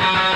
Bye.